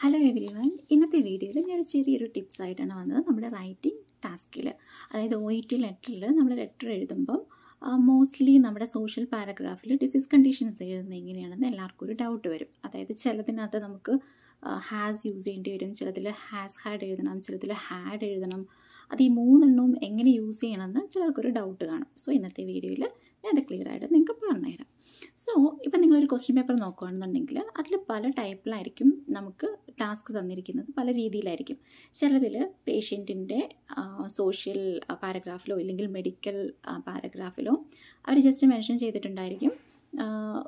Hello every one ഇന്നത്തെ വീഡിയോയിൽ ഞാൻ ചെറിയൊരു ടിപ്സ് ആയിട്ടാണ് വന്നത് നമ്മുടെ റൈറ്റിംഗ് ടാസ്കിൽ അതായത് ഒ ഇ ടി ലെറ്ററിൽ നമ്മൾ ലെറ്റർ എഴുതുമ്പം മോസ്റ്റ്ലി നമ്മുടെ സോഷ്യൽ പാരഗ്രാഫിൽ ഡിസീസ് കണ്ടീഷൻസ് എഴുതുന്നത് എങ്ങനെയാണെന്ന് എല്ലാവർക്കും ഒരു ഡൗട്ട് വരും. അതായത് ചിലതിനകത്ത് നമുക്ക് ഹാസ് യൂസ് ചെയ്യേണ്ടി വരും. ചിലതിൽ ഹാസ് ഹാഡ് എഴുതണം ചിലതിൽ ഹാഡ് എഴുതണം. അത് ഈ മൂന്നെണ്ണവും എങ്ങനെ യൂസ് ചെയ്യണമെന്ന് ചിലർക്കൊരു ഡൗട്ട് കാണും. സോ ഇന്നത്തെ വീഡിയോയിൽ ഞാൻ അത് ക്ലിയർ ആയിട്ട് നിങ്ങൾക്ക് പറഞ്ഞുതരാം. സോ ഇപ്പം നിങ്ങളൊരു ക്വസ്റ്റ്യൻ പേപ്പർ നോക്കുകയാണെന്നുണ്ടെങ്കിൽ അതിൽ പല ടൈപ്പിലായിരിക്കും നമുക്ക് ടാസ്ക് തന്നിരിക്കുന്നത്. പല രീതിയിലായിരിക്കും. ചിലതിൽ പേഷ്യന്റിന്റെ സോഷ്യൽ പാരഗ്രാഫിലോ ഇല്ലെങ്കിൽ മെഡിക്കൽ പാരഗ്രാഫിലോ അവർ ജസ്റ്റ് മെൻഷൻ ചെയ്തിട്ടുണ്ടായിരിക്കും.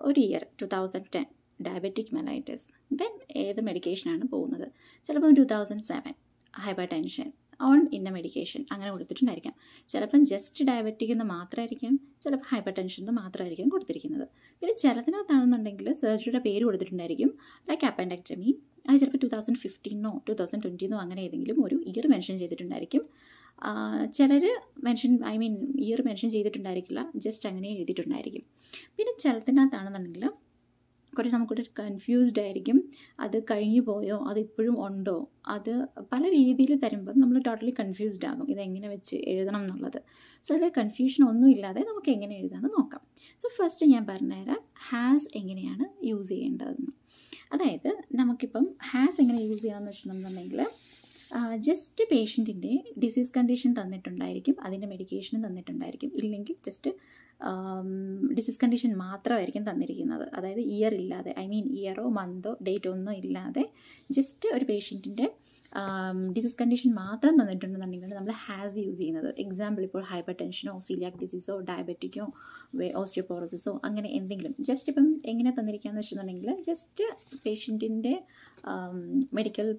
ഒരു year two thousand ten diabetic mellitus then ഏത് മെഡിക്കേഷനാണ് പോകുന്നത്? ചിലപ്പം two thousand seven hypertension on ഇന്ന മെഡിക്കേഷൻ അങ്ങനെ കൊടുത്തിട്ടുണ്ടായിരിക്കാം. ചിലപ്പം ജസ്റ്റ് ഡയബറ്റിക് എന്ന് മാത്രമായിരിക്കാം ചിലപ്പോൾ ഹൈപ്പർ ടെൻഷൻ എന്ന് മാത്രമായിരിക്കാം കൊടുത്തിരിക്കുന്നത്. പിന്നെ ചിലതിനകത്താണെന്നുണ്ടെങ്കിൽ സർജറിയുടെ പേര് കൊടുത്തിട്ടുണ്ടായിരിക്കും ലൈക്ക് അപ്പൻഡക്ടമി അത് ചിലപ്പോൾ ടു തൗസൻഡ് ഫിഫ്റ്റീനോ ടു തൗസൻഡ് ട്വന്റീനോ അങ്ങനെ ഏതെങ്കിലും ഒരു ഇയർ മെൻഷൻ ചെയ്തിട്ടുണ്ടായിരിക്കും. ചിലർ mention I mean year mention ചെയ്തിട്ടുണ്ടായിരിക്കില്ല just അങ്ങനെ എഴുതിയിട്ടുണ്ടായിരിക്കും. പിന്നെ ചിലതിനകത്താണെന്നുണ്ടെങ്കിൽ കുറച്ച് നമുക്കൊരു കൺഫ്യൂസ്ഡ് ആയിരിക്കും. അത് കഴിഞ്ഞു പോയോ? അത് ഇപ്പോഴും ഉണ്ടോ? അത് പല രീതിയിൽ തരുമ്പം നമ്മൾ ടോട്ടലി കൺഫ്യൂസ്ഡ് ആകും. ഇതെങ്ങനെ വെച്ച് എഴുതണം എന്നുള്ളത്. സോ അതിൽ കൺഫ്യൂഷൻ ഒന്നും ഇല്ലാതെ നമുക്ക് എങ്ങനെ എഴുതാമെന്ന് നോക്കാം. സോ ഫസ്റ്റ് ഞാൻ പറഞ്ഞുതരാം ഹാസ് എങ്ങനെയാണ് യൂസ് ചെയ്യേണ്ടതെന്ന്. അതായത് നമുക്കിപ്പം ഹാസ് എങ്ങനെ യൂസ് ചെയ്യണമെന്ന് വെച്ചിട്ടുണ്ടെന്നുണ്ടെങ്കിൽ ജസ്റ്റ് പേഷ്യന്റിന്റെ ഡിസീസ് കണ്ടീഷൻ തന്നിട്ടുണ്ടായിരിക്കും അതിന്റെ മെഡിക്കേഷനും തന്നിട്ടുണ്ടായിരിക്കും. ഇല്ലെങ്കിൽ ജസ്റ്റ് ഡിസീസ് കണ്ടീഷൻ മാത്രമായിരിക്കും തന്നിരിക്കുന്നത്. അതായത് ഇയർ ഇല്ലാതെ ഐ മീൻ ഇയറോ മന്തോ ഡേറ്റോ ഒന്നും ഇല്ലാതെ ജസ്റ്റ് ഒരു പേഷ്യന്റിന്റെ ഡിസീസ് കണ്ടീഷൻ മാത്രം തന്നിട്ടുണ്ടെന്നുണ്ടെങ്കിൽ നമ്മൾ ഹാസ് യൂസ് ചെയ്യുന്നത്. എക്സാമ്പിൾ ഇപ്പോൾ ഹൈപ്പർ ടെൻഷനോ സീലിയാക് ഡിസീസോ ഡയബറ്റിക്കോ ഓസ്റ്റിയോപോറോസിസോ അങ്ങനെ എന്തെങ്കിലും. ജസ്റ്റ് ഇപ്പം എങ്ങനെ തന്നിരിക്കുകയെന്ന് വെച്ചിട്ടുണ്ടെങ്കിൽ ജസ്റ്റ് പേഷ്യന്റിന്റെ മെഡിക്കൽ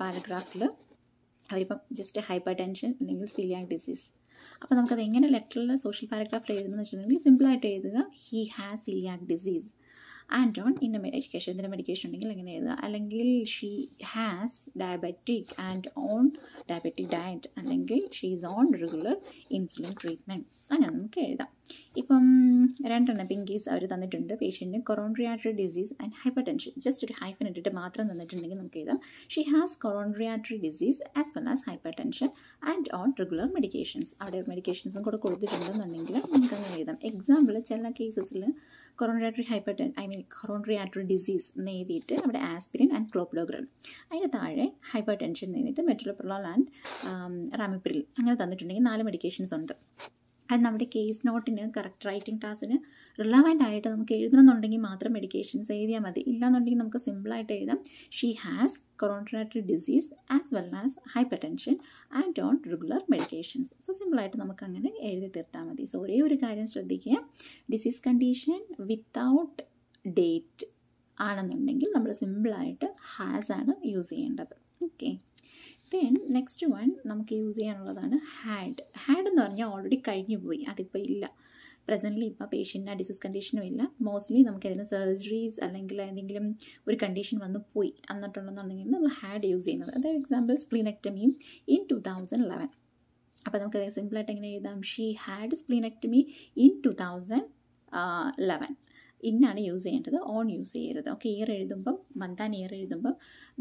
പാരഗ്രാഫിൽ അവരിപ്പം ജസ്റ്റ് ഹൈപ്പർ ടെൻഷൻ അല്ലെങ്കിൽ സിലിയാക് ഡിസീസ് അപ്പോൾ നമുക്കത് എങ്ങനെ ലെറ്ററിൽ സോഷ്യൽ പാരഗ്രാഫിൽ എഴുതുന്നത് വെച്ചിട്ടുണ്ടെങ്കിൽ സിമ്പിളായിട്ട് എഴുതുക he has coeliac disease and on ഇന്ന മെഡിക്കേഷൻ ഇതിന്റെ മെഡിക്കേഷൻ ഉണ്ടെങ്കിൽ അങ്ങനെ എഴുതുക. അല്ലെങ്കിൽ she has diabetic and on diabetic diet അല്ലെങ്കിൽ she is on regular insulin treatment അങ്ങനെ നമുക്ക് എഴുതാം. ഇപ്പം രണ്ടെണ്ണം പിങ്കീസ് അവർ തന്നിട്ടുണ്ട്. പേഷ്യന്റിന് coronary artery disease and hypertension just ഒരു ഹൈഫൻ ഇട്ടിട്ട് മാത്രം തന്നിട്ടുണ്ടെങ്കിൽ നമുക്ക് എഴുതാം. She has coronary artery disease as well as hypertension and on regular medications അവിടെ മെഡിക്കേഷൻസും കൂടെ കൊടുത്തിട്ടുണ്ടെന്നുണ്ടെങ്കിൽ നമുക്ക് അങ്ങനെ എഴുതാം. എക്സാമ്പിൾ ചില കേസസിൽ coronary artery hyper ten I mean coronary artery disease എന്ന് എഴുതിയിട്ട് അവിടെ ആസ്പിരിൻ ആൻഡ് ക്ലോപ്ലോഗ്രൽ അതിന് താഴെ ഹൈപ്പർ ടെൻഷൻ എന്ന് എഴുതിയിട്ട് മെട്രോപ്രോളോൾ ആൻഡ് റാമിപ്രിൽ അങ്ങനെ തന്നിട്ടുണ്ടെങ്കിൽ നാല് മെഡിക്കേഷൻസ് ഉണ്ട്. അത് നമ്മുടെ കേസ് നോട്ടിന് കറക്റ്റ് റൈറ്റിംഗ് ടാസ്കിന് റിലവന്റ് ആയിട്ട് നമുക്ക് എഴുതണമെന്നുണ്ടെങ്കിൽ മാത്രം മെഡിക്കേഷൻസ് എഴുതിയാൽ മതി. ഇല്ലാന്നുണ്ടെങ്കിൽ നമുക്ക് സിമ്പിളായിട്ട് എഴുതാം. She has coronary disease as well as hypertension and on regular medications so സിമ്പിളായിട്ട് നമുക്ക് അങ്ങനെ എഴുതി തീർത്താൽ മതി. സോ ഒരേ ഒരു കാര്യം ശ്രദ്ധിക്കുക. ഡിസീസ് കണ്ടീഷൻ വിത്തൗട്ട് ഡേറ്റ് ആണെന്നുണ്ടെങ്കിൽ നമ്മൾ സിമ്പിളായിട്ട് ഹാസ് ആണ് യൂസ് ചെയ്യേണ്ടത്. ഓക്കെ ദെൻ നെക്സ്റ്റ് വൺ നമുക്ക് യൂസ് ചെയ്യാനുള്ളതാണ് ഹാഡ് ഹാഡ് എന്ന് പറഞ്ഞാൽ ഓൾറെഡി കഴിഞ്ഞു പോയി അതിപ്പോൾ ഇല്ല. പ്രസന്റ്ലി ഇപ്പോൾ പേഷ്യന്റിന്റെ ഡിസീസ് കണ്ടീഷനും ഇല്ല. മോസ്റ്റ്ലി നമുക്ക് അതിന് സർജറീസ് അല്ലെങ്കിൽ എന്തെങ്കിലും ഒരു കണ്ടീഷൻ വന്ന് പോയി എന്നിട്ടുണ്ടെന്നുണ്ടെങ്കിൽ നമ്മൾ ഹാഡ് യൂസ് ചെയ്യുന്നത്. അതായത് എക്സാമ്പിൾ സ്പ്ലീനെക്ടമിയും ഇൻ ടു തൗസൻഡ് ലെവൻ അപ്പോൾ നമുക്ക് സിമ്പിളായിട്ട് എങ്ങനെ എഴുതാം? She had splenectomy in two thousand eleven ഇന്നാണ് യൂസ് ചെയ്യേണ്ടത്. ഓൺ യൂസ് ചെയ്യരുത്. ഓക്കെ ഇയർ എഴുതുമ്പം മന്ത് ആൻഡ് ഇയർ എഴുതുമ്പം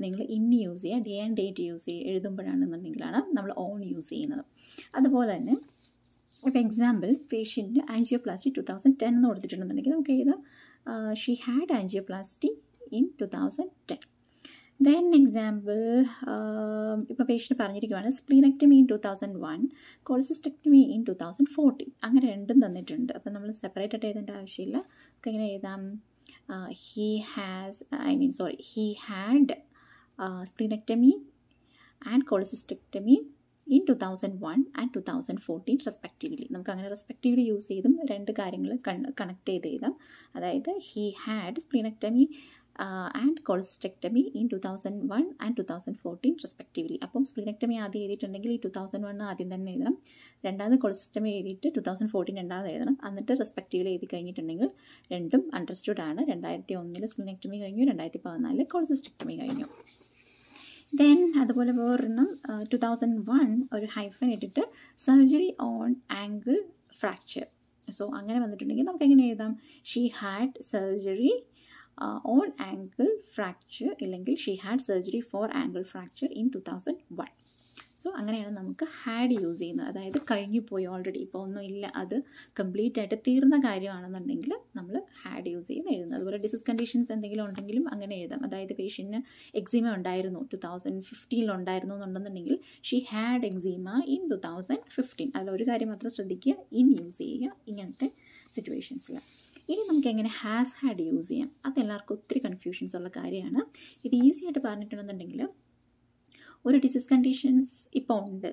നിങ്ങൾ ഇന്ന് യൂസ് ചെയ്യുക. ഡേ ആൻഡ് ഡേറ്റ് യൂസ് ചെയ്യുക. എഴുതുമ്പോഴാണെന്നുണ്ടെങ്കിലാണ് നമ്മൾ ഓൺ യൂസ് ചെയ്യുന്നത്. അതുപോലെ തന്നെ ഇപ്പോൾ example patient angioplasty two thousand ten എന്ന് കൊടുത്തിട്ടുണ്ടെന്നുണ്ടെങ്കിൽ നമുക്ക് എഴുതാം she had angioplasty in two thousand ten then example ഇപ്പോൾ പേഷ്യന്റ് പറഞ്ഞിരിക്കുകയാണ് splenectomy in two thousand one cholecystectomy in two thousand fourteen അങ്ങനെ രണ്ടും തന്നിട്ടുണ്ട്. അപ്പോൾ നമ്മൾ സെപ്പറേറ്റ് ആയിട്ട് എഴുതേണ്ട ആവശ്യമില്ല. നമുക്ക് എങ്ങനെ എഴുതാം. He has I mean sorry he had splenectomy and cholecystectomy in two thousand one and two thousand fourteen respectively നമുക്ക് അങ്ങനെ റെസ്പെക്റ്റീവ്ലി യൂസ് ചെയ്തും രണ്ട് കാര്യങ്ങൾ കണക്ട് ചെയ്ത് എഴുതാം. അതായത് he had splenectomy and cholecystectomy in two thousand one and two thousand fourteen respectively അപ്പം splenectomy ആദ്യം എഴുതിയിട്ടുണ്ടെങ്കിൽ ഈ ടു തൗസൻഡ് വൺ ആദ്യം തന്നെ എഴുതണം. രണ്ടാമത് കോൾസ്റ്റമി എഴുതിയിട്ട് ടു തൗസൻഡ് ഫോർട്ടീൻ രണ്ടാമത് എഴുതണം. എന്നിട്ട് റെസ്പെക്റ്റീവ്ലി എഴുതി കഴിഞ്ഞിട്ടുണ്ടെങ്കിൽ രണ്ടും അണ്ടർസ്റ്റുഡ് ആണ്. രണ്ടായിരത്തി ഒന്നിൽ സ്പ്ലീനക്ടമി കഴിഞ്ഞു രണ്ടായിരത്തി പതിനാലിൽ കോൾസിസ്റ്റക്ടമി കഴിഞ്ഞു. ദെൻ അതുപോലെ വേറൊരെണ്ണം ടു തൗസൻഡ് വൺ ഒരു ഹൈഫൻ ഇട്ടിട്ട് surgery on ankle fracture so അങ്ങനെ വന്നിട്ടുണ്ടെങ്കിൽ നമുക്ക് എങ്ങനെ എഴുതാം? She had surgery on ankle fracture ഇല്ലെങ്കിൽ she had surgery for ankle fracture in two thousand one so അങ്ങനെയാണ് നമുക്ക് ഹാഡ് യൂസ് ചെയ്യുന്നത്. അതായത് കഴിഞ്ഞു പോയി ഓൾറെഡി ഇപ്പോൾ ഒന്നും ഇല്ല. അത് കംപ്ലീറ്റ് ആയിട്ട് തീർന്ന കാര്യമാണെന്നുണ്ടെങ്കിൽ നമ്മൾ ഹാഡ് യൂസ് ചെയ്യുന്ന എഴുതുന്നത്. അതുപോലെ ഡിസീസ് കണ്ടീഷൻസ് എന്തെങ്കിലും ഉണ്ടെങ്കിലും അങ്ങനെ എഴുതാം. അതായത് പേഷ്യന്റിന് എക്സീമ ഉണ്ടായിരുന്നു. ടു തൗസൻഡ് ഫിഫ്റ്റീനിൽ ഉണ്ടായിരുന്നു എന്നുണ്ടെന്നുണ്ടെങ്കിൽ she had eczema in two thousand fifteen അതിൽ ഒരു കാര്യം മാത്രം ശ്രദ്ധിക്കുക. ഇൻ യൂസ് ചെയ്യുക. ഇങ്ങനത്തെ സിറ്റുവേഷൻസിൽ ഇനി നമുക്ക് എങ്ങനെ ഹാസ് ഹാഡ് യൂസ് ചെയ്യാം? അതെല്ലാവർക്കും ഒത്തിരി കൺഫ്യൂഷൻസ് ഉള്ള കാര്യമാണ്. ഇത് ഈസി ആയിട്ട് പറഞ്ഞിട്ടുണ്ടെന്നുണ്ടെങ്കിൽ ഒരു ഡിസീസ് കണ്ടീഷൻസ് ഇപ്പോൾ ഉണ്ട്.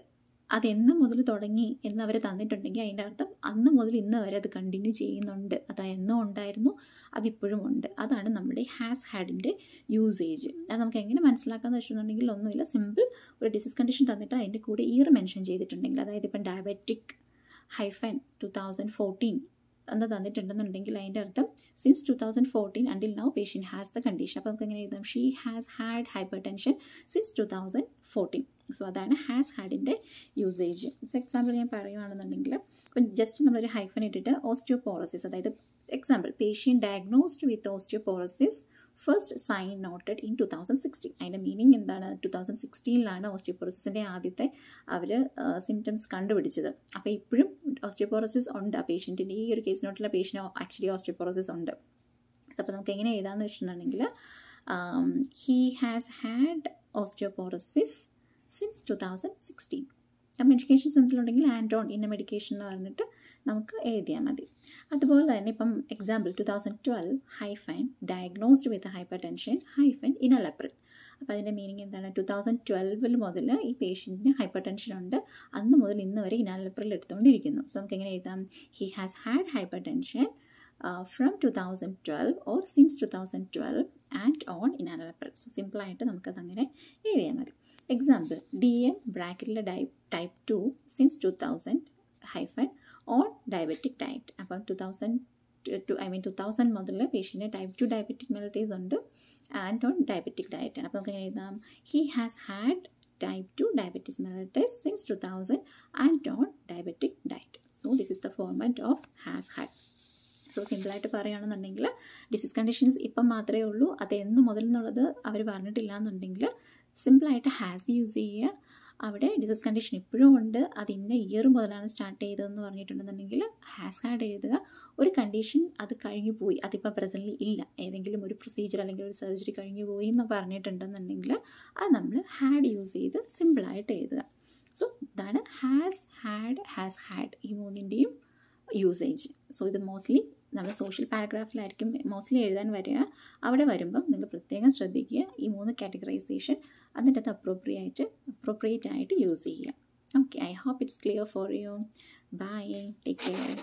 അതെന്ന് മുതൽ തുടങ്ങി എന്ന് അവർ തന്നിട്ടുണ്ടെങ്കിൽ അതിന്റെ അർത്ഥം അന്ന് മുതൽ ഇന്ന് വരെ അത് കണ്ടിന്യൂ ചെയ്യുന്നുണ്ട്. അത് എന്നും ഉണ്ടായിരുന്നു അതിപ്പോഴും ഉണ്ട്. അതാണ് നമ്മുടെ ഹാസ് ഹാഡിന്റെ യൂസേജ് അത് നമുക്ക് എങ്ങനെ മനസ്സിലാക്കാമെന്ന് വെച്ചിട്ടുണ്ടെങ്കിൽ ഒന്നുമില്ല. സിമ്പിൾ ഒരു ഡിസീസ് കണ്ടീഷൻ തന്നിട്ട് അതിന്റെ കൂടെ ഇയർ മെൻഷൻ ചെയ്തിട്ടുണ്ടെങ്കിൽ അതായത് ഇപ്പം diabetic hyphen two thousand fourteen എന്ന് തന്നിട്ടുണ്ടെന്നുണ്ടെങ്കിൽ അതിന്റെ അർത്ഥം since two thousand fourteen until now patient has the condition അപ്പോൾ നമുക്ക് എങ്ങനെ എഴുതാം? She has had hypertension since two thousand fourteen so അതാണ് ഹാസ് ഹാഡിന്റെ യൂസേജ് സോ എക്സാമ്പിൾ ഞാൻ പറയുകയാണെന്നുണ്ടെങ്കിൽ ഇപ്പം ജസ്റ്റ് നമ്മളൊരു ഹൈഫൻ ഇട്ടിട്ട് ഓസ്റ്റിയോപോറസിസ് അതായത് example patient diagnosed with osteoporosis first sign noted in two thousand sixteen അതിന്റെ മീനിങ് എന്താണ്? ടു തൗസൻഡ് സിക്സ്റ്റീനിലാണ് ഓസ്റ്റിയോപോറസിന്റെ ആദ്യത്തെ അവർ സിംറ്റംസ് കണ്ടുപിടിച്ചത്. അപ്പോൾ ഇപ്പോഴും ഓസ്റ്റിയോപോറസിസ് ഉണ്ട്. ആ പേഷ്യന്റിന്റെ ഈ ഒരു കേസ് നോട്ടിലെ പേഷ്യന് ആക്ച്വലി ഓസ്റ്റിയോപോറോസിസ് ഉണ്ട്. അപ്പോൾ നമുക്ക് എങ്ങനെ എഴുതാമെന്ന് വെച്ചിട്ടുണ്ടെങ്കിൽ he has had osteoporosis since two thousand sixteen ആ മെഡിക്കേഷൻ സെന്ററിലുണ്ടെങ്കിൽ ആൻഡ്രോൺ ഇന്ന മെഡിക്കേഷൻ എന്ന് പറഞ്ഞിട്ട് നമുക്ക് എഴുതിയാൽ മതി. അതുപോലെ തന്നെ ഇപ്പം example two thousand twelve hyphen diagnosed with hypertension hyphen enalapril അപ്പോൾ അതിന്റെ മീനിങ് എന്താണ്? ടു തൗസൻഡ് ട്വൽവിൽ മുതൽ ഈ പേഷ്യന്റിന് ഹൈപ്പർ ടെൻഷൻ ഉണ്ട്. അന്ന് മുതൽ ഇന്ന് വരെ ഇനാലപ്രിൽ എടുത്തുകൊണ്ടിരിക്കുന്നു. അപ്പോൾ നമുക്ക് എങ്ങനെ എഴുതാം? He has had hypertension from two thousand twelve or since two thousand twelve and on enalapril so സിമ്പിളായിട്ട് നമുക്കത് അങ്ങനെ എഴുതിയാൽ മതി. എക്സാമ്പിൾ ഡി എം ബ്രാക്കറ്റിലെ dye type two since two thousand hyphen on diabetic diet അപ്പം two thousand two I mean two thousand മുതൽ patient type two diabetic mellitus ഉണ്ട്. And non diabetic diet ആണ് അപ്പോൾ നമുക്ക് എങ്ങനെ എഴുതാം? He has had type two diabetes mellitus since two thousand and non diabetic diet so this is the format of has had so സിമ്പിളായിട്ട് പറയുകയാണെന്നുണ്ടെങ്കിൽ disease conditions ഇപ്പം മാത്രമേ ഉള്ളൂ. അത് എന്ന് മുതൽ എന്നുള്ളത് അവർ പറഞ്ഞിട്ടില്ല എന്നുണ്ടെങ്കിൽ സിമ്പിളായിട്ട് ഹാസ് യൂസ് ചെയ്യുക. അവിടെ ഡിസീസ് കണ്ടീഷൻ ഇപ്പോഴും ഉണ്ട്. അത് ഇന്ന ഇയർ മുതലാണ് സ്റ്റാർട്ട് ചെയ്തതെന്ന് പറഞ്ഞിട്ടുണ്ടെന്നുണ്ടെങ്കിൽ ഹാസ് ഹാഡ് എഴുതുക. ഒരു കണ്ടീഷൻ അത് കഴിഞ്ഞു പോയി. അതിപ്പോൾ പ്രസന്റ്ലി ഇല്ല. ഏതെങ്കിലും ഒരു പ്രൊസീജിയർ അല്ലെങ്കിൽ ഒരു സർജറി കഴിഞ്ഞു പോയി എന്ന് പറഞ്ഞിട്ടുണ്ടെന്നുണ്ടെങ്കിൽ അത് നമ്മൾ ഹാഡ് യൂസ് ചെയ്ത് സിമ്പിളായിട്ട് എഴുതുക. സോ ഇതാണ് ഹാസ് ഹാഡ് ഹാസ് ഹാഡ് ഈ മൂന്നിന്റെയും യൂസേജ് സോ ഇത് മോസ്റ്റ്ലി നമ്മൾ സോഷ്യൽ പാരഗ്രാഫിലായിരിക്കും മോസ്റ്റ്ലി എഴുതാൻ വരിക. അവിടെ വരുമ്പം നിങ്ങൾ പ്രത്യേകം ശ്രദ്ധിക്കുക. ഈ മൂന്ന് കാറ്റഗറൈസേഷൻ അതിന്റെ അത് അപ്രോപ്രിയായിട്ട് അപ്രോപ്രിയേറ്റ് ആയിട്ട് യൂസ് ചെയ്യുക. Okay I hope it's clear for you bye take care